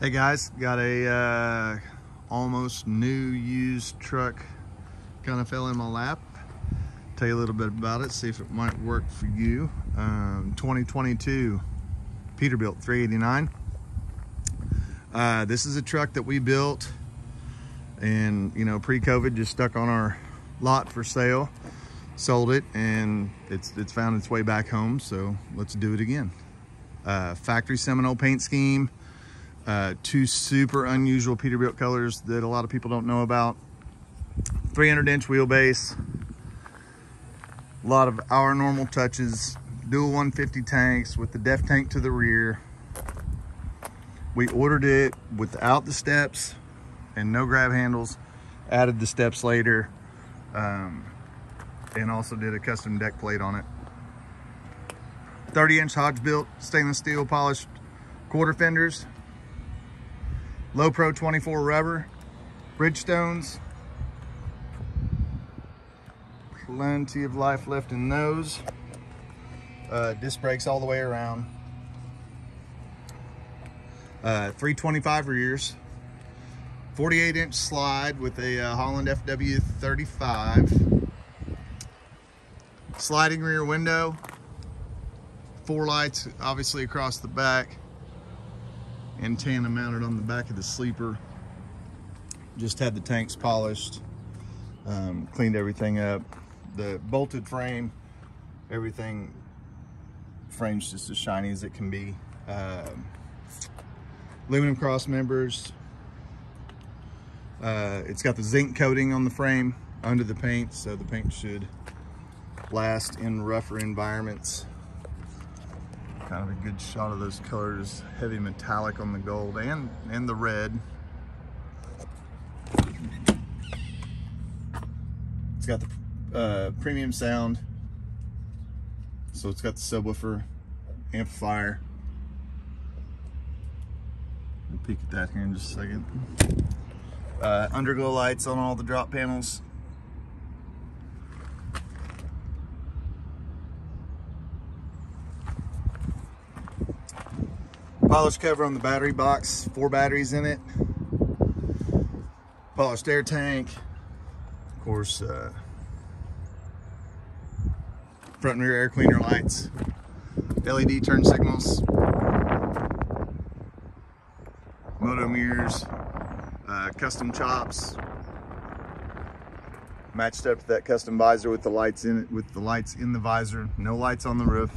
Hey guys, got a uh, almost new used truck kind of fell in my lap. Tell you a little bit about it, see if it might work for you. Um, 2022 Peterbilt 389. Uh, this is a truck that we built and you know pre-COVID just stuck on our lot for sale. Sold it and it's it's found its way back home, so let's do it again. Uh, factory Seminole paint scheme uh, two super unusual Peterbilt colors that a lot of people don't know about. 300 inch wheelbase. A lot of our normal touches. Dual 150 tanks with the def tank to the rear. We ordered it without the steps and no grab handles. Added the steps later. Um, and also did a custom deck plate on it. 30 inch Hodge built stainless steel polished quarter fenders Low Pro 24 rubber, Bridgestones. Plenty of life left in those. Uh, disc brakes all the way around. Uh, 325 rears. 48 inch slide with a uh, Holland FW35. Sliding rear window. Four lights obviously across the back antenna mounted on the back of the sleeper. Just had the tanks polished, um, cleaned everything up. The bolted frame, everything, frame's just as shiny as it can be. Um, aluminum cross members. Uh, it's got the zinc coating on the frame under the paint, so the paint should last in rougher environments kind of a good shot of those colors heavy metallic on the gold and and the red. It's got the uh, premium sound. So it's got the subwoofer amplifier. I'll peek at that here in just a second. Uh, underglow lights on all the drop panels Polished cover on the battery box, four batteries in it. Polished air tank. Of course, uh, front and rear air cleaner lights. LED turn signals. Moto mirrors. Uh, custom chops. Matched up to that custom visor with the lights in it, with the lights in the visor. No lights on the roof.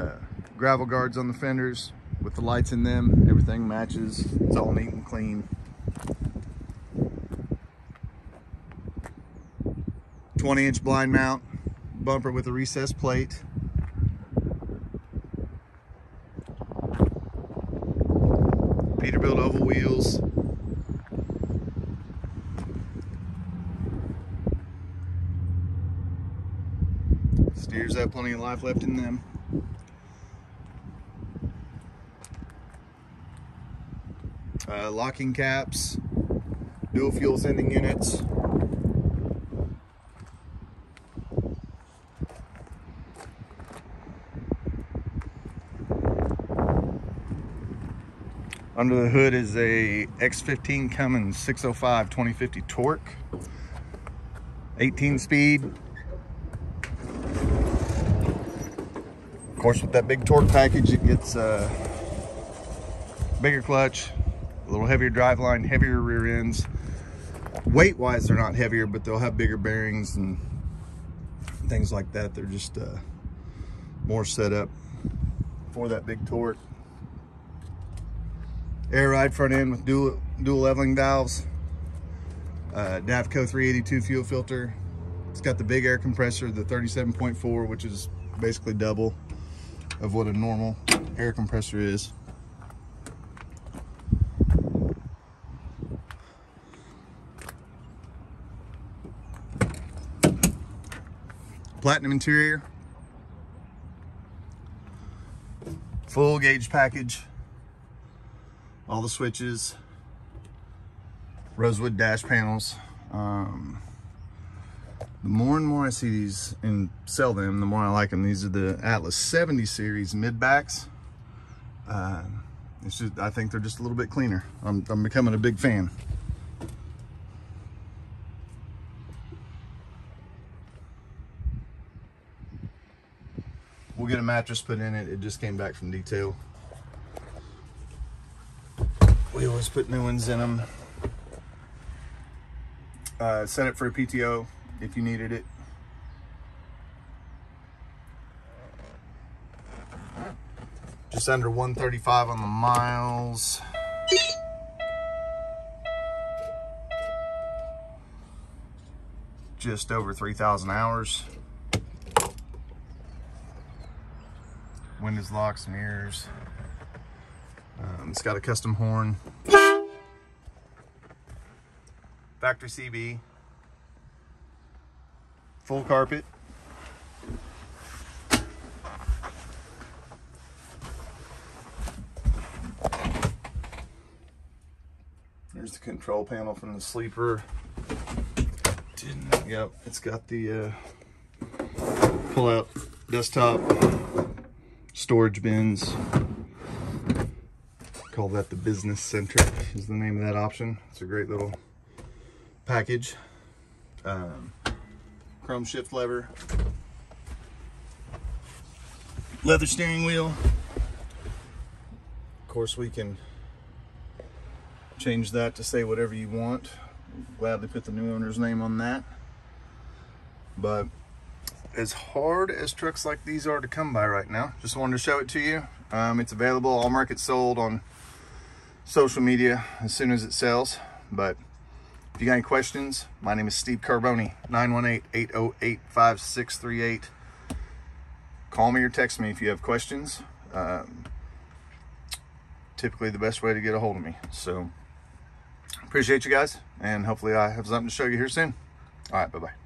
Uh, gravel guards on the fenders with the lights in them. Everything matches. It's all neat and clean. 20 inch blind mount bumper with a recessed plate. Peterbilt oval wheels. Steers have plenty of life left in them. Uh, locking caps, dual fuel sending units. Under the hood is a X15 Cummins 605 2050 torque, 18 speed. Of course, with that big torque package, it gets a uh, bigger clutch, a little heavier drive line, heavier rear ends. Weight wise, they're not heavier, but they'll have bigger bearings and things like that. They're just uh, more set up for that big torque. Air ride front end with dual, dual leveling valves. Uh, Davco 382 fuel filter. It's got the big air compressor, the 37.4, which is basically double of what a normal air compressor is. Platinum interior, full gauge package, all the switches, rosewood dash panels, um, the more and more I see these and sell them, the more I like them. These are the Atlas 70 series mid backs. Uh, it's just, I think they're just a little bit cleaner. I'm, I'm becoming a big fan. Get a mattress put in it. It just came back from detail. We always put new ones in them. Uh, set it for a PTO if you needed it. Just under 135 on the miles. Just over 3,000 hours. Windows locks, mirrors. Um, it's got a custom horn. Factory CB. Full carpet. There's the control panel from the sleeper. Didn't, yep, it's got the uh, pull out desktop storage bins. Call that the business centric is the name of that option. It's a great little package. Um, chrome shift lever. Leather steering wheel. Of course we can change that to say whatever you want. Gladly put the new owner's name on that. But as hard as trucks like these are to come by right now, just wanted to show it to you. Um, it's available, all markets sold on social media as soon as it sells. But if you got any questions, my name is Steve Carboni, 918-808-5638. Call me or text me if you have questions. Um, typically the best way to get a hold of me. So appreciate you guys, and hopefully I have something to show you here soon. All right, bye-bye.